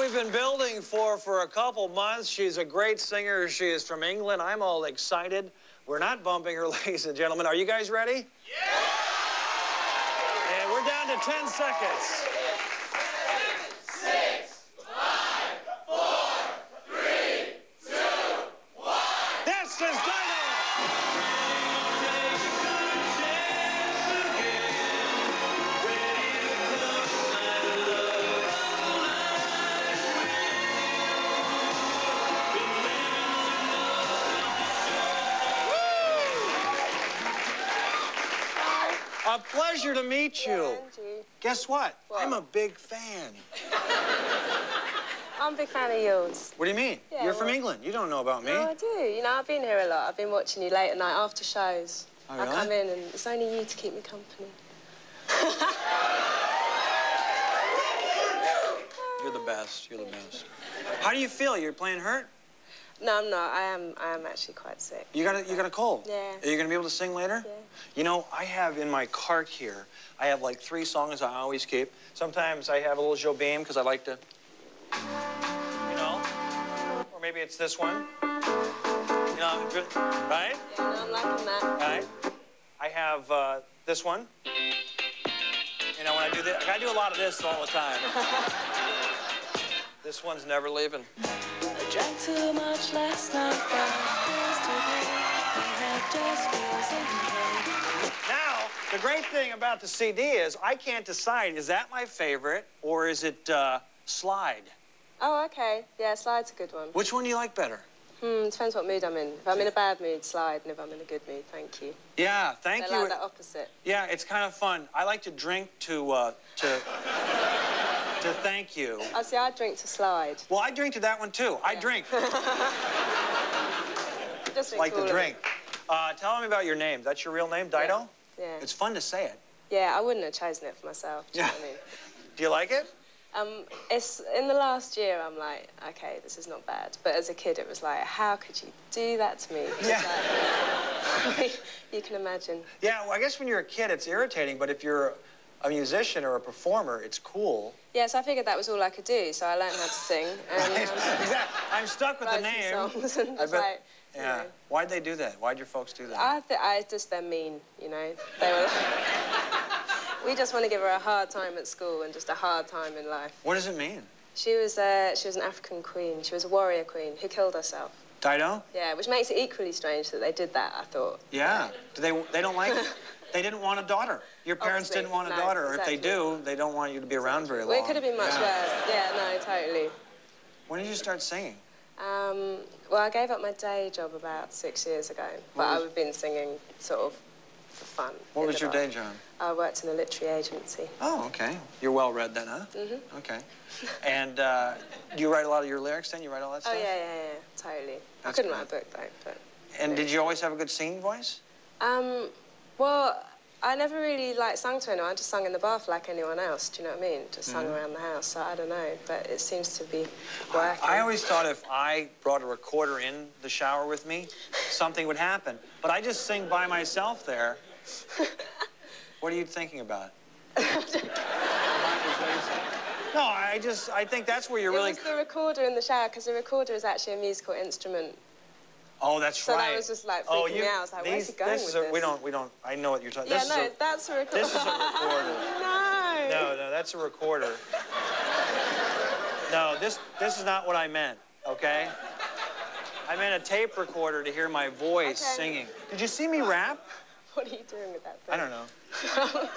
we've been building for for a couple months. She's a great singer. She is from England. I'm all excited. We're not bumping her, ladies and gentlemen. Are you guys ready? Yeah! And we're down to 10 seconds. A pleasure to meet you. Yeah. Guess what? What? I'm a big fan. I'm a big fan of yours. What do you mean? Yeah, You're from England. You don't know about me. No, I do. You know, I've been here a lot. I've been watching you late at night after shows. Oh, I come in and it's only you to keep me company. You're the best. You're the best. How do you feel? You're playing hurt? No, I'm not. I am. I am actually quite sick. You got a, you got a cold. Yeah. Are you gonna be able to sing later? Yeah. You know, I have in my cart here. I have like three songs I always keep. Sometimes I have a little Jobim because I like to, you know, or maybe it's this one. You know, right? Yeah, no, I'm liking that. Right. I have uh, this one. You know, when I do this, I do a lot of this all the time. this one's never leaving. I drank too much last night, got bills to pay. My head just feels okay. Now, the great thing about the CD is I can't decide is that my favorite or is it uh, Slide? Oh, okay. Yeah, slide's a good one. Which one do you like better? Hmm, depends what mood I'm in. If I'm in a bad mood, slide, and if I'm in a good mood, thank you. Yeah, thank They're you. like that opposite. Yeah, it's kind of fun. I like to drink to uh, to to thank you. Oh, see, I drink to slide. Well, I drink to that one too. I drink Just like to to drink. Uh, tell me about your name. That's your real name, Dido? Yeah. It's fun to say it. Yeah, I wouldn't have chosen it for myself. Do you know what I mean? Do you like it? Um, it's in the last year. I'm like, okay, this is not bad. But as a kid, it was like, how could you do that to me? Yeah. like- you can imagine. Yeah, well, I guess when you're a kid, it's irritating, but if you're a musician or a performer, it's cool. Yeah, so I figured that was all I could do. So I learned how to sing. And, Right? um, exactly. I'm stuck with the name. songs and I bet- like, you Yeah. know. Why'd they do that? Why'd your folks do that? I, th- I just they're mean, you know. They were. we just want to give her a hard time at school and just a hard time in life. What does it mean? She was uh, she was an African queen. She was a warrior queen who killed herself. Dido? Yeah, which makes it equally strange that they did that. I thought. Yeah. Do they? They don't like. They didn't want a daughter. Your parents Obviously, didn't want a no, daughter, or if they do, they don't want you to be around very long. Well, it could have been much Yeah. worse. Yeah, no, totally. When did you start singing? Um, well, I gave up my day job about six years ago, but was- I've been singing sort of for fun. What was your bar. day job? I worked in a literary agency. Oh, okay. You're well read then, huh? Mhm. Okay. And uh, do you write a lot of your lyrics then? You write all that stuff? Oh stuff? yeah, yeah, yeah, totally. That's I couldn't good. write a book though, but. And did you always have a good singing voice? Um, well, I never really like sung to anyone. I just sung in the bath like anyone else. Do you know what I mean? Just sung Mhm. around the house. So I don't know, but it seems to be working. I always thought if I brought a recorder in the shower with me, something would happen. But I just sing by myself there. What are you thinking about? No, I just, I think that's where you're It really. was the recorder in the shower because the recorder is actually a musical instrument. Oh, that's So that right. was just, like, oh, freaking you, me out. I was like, where's these, he going this is with a, We this? don't, we don't. I know what you're talking. Yeah, this no, is a, that's a recorder. this is a recorder. no. No, no, that's a recorder. No, this this is not what I meant. Okay. I meant a tape recorder to hear my voice Okay. singing. Did you see me rap? What are you doing with that thing? I don't know.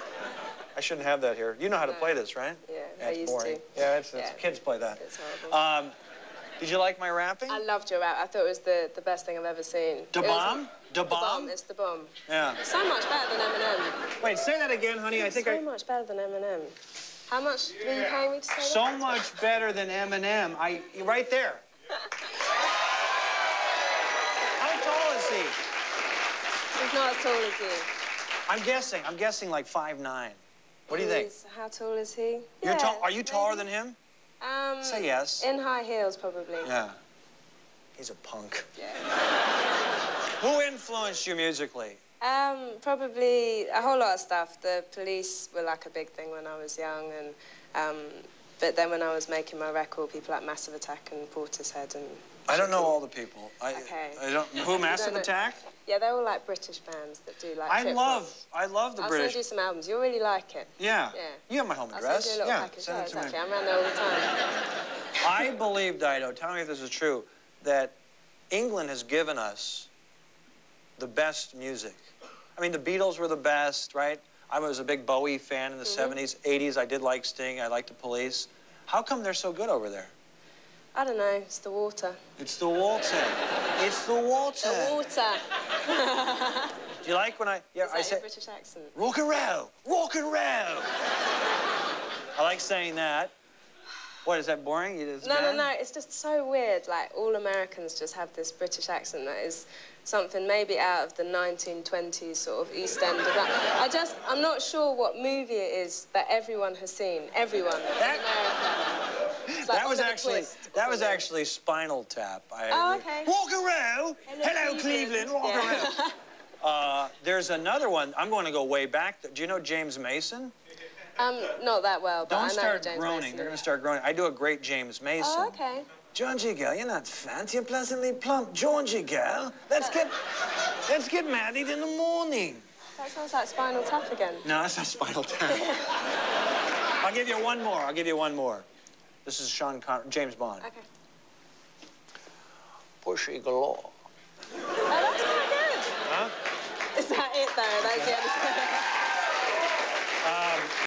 I shouldn't have that here. You know how to No. play this, right? Yeah, Yeah, I used boring. to. Yeah, it's, it's Yeah. kids play that. It's horrible. Um, did you like my rapping? I loved your rap. I thought it was the, the best thing I've ever seen. Da bomb? Da The bomb. It's the bomb. Yeah. So much better than Eminem. Wait, say that again, honey. I think so I. much better than Eminem. How much were you paying me to say that? So much better than Eminem. I right there. How tall is he? He's not as tall as you. I'm guessing. I'm guessing like five nine. What do you think? How tall is he? You're Yeah, tall. Are you taller maybe. than him? Um, Say yes. In high heels, probably. Yeah. He's a punk. Yeah. Who influenced you musically? Um, probably a whole lot of stuff. The police were like a big thing when I was young, and um, But then when I was making my record, people like Massive Attack and Portishead and I don't know all the people. I, Okay. I don't. Who? Massive don't. Attack? yeah, they're all like British bands that do like. I trip love. hop. I love the I'll British. send you some albums. You'll really like it. Yeah. Yeah. You have my home I'll address. send you a little yeah. package. Send yeah, it to me. exactly. I'm around there all the time. I believe, Dido, tell me if this is true, that England has given us the best music. I mean, the Beatles were the best, right? I was a big Bowie fan in the Mhm. 70s, 80s. I did like Sting. I liked the Police. How come they're so good over there? I don't know. It's the water. It's the water. It's the water. The water. Do you like when I? Yeah, Is I say British accent? rock and roll, rock and roll. I like saying that. What is that boring? You just No, no, no. It's just so weird. Like all Americans just have this British accent that is something maybe out of the 1920s sort of East End. Of that. I just, I'm not sure what movie it is that everyone has seen. Everyone That- in America. Like that was actually Twist that was actually Spinal Tap. I Oh, agree. okay. Walk around. Hello, Cleveland. Walk Yeah. around. Uh, there's another one. I'm going to go way back. Do you know James Mason? um, not that well, but Don't I know start James groaning. Mason They're going to start groaning. I do a great James Mason. Oh, okay. Georgie girl, you're not fat. You're pleasantly plump. Georgie girl, let's get let's get married in the morning. That sounds like Spinal Tap again. No, that's not Spinal Tap. I'll give you one more. I'll give you one more. This is Sean Con- James Bond. Okay. Pushy galore. Oh, that's quite good. Huh? Is that it though? That's the only. Um,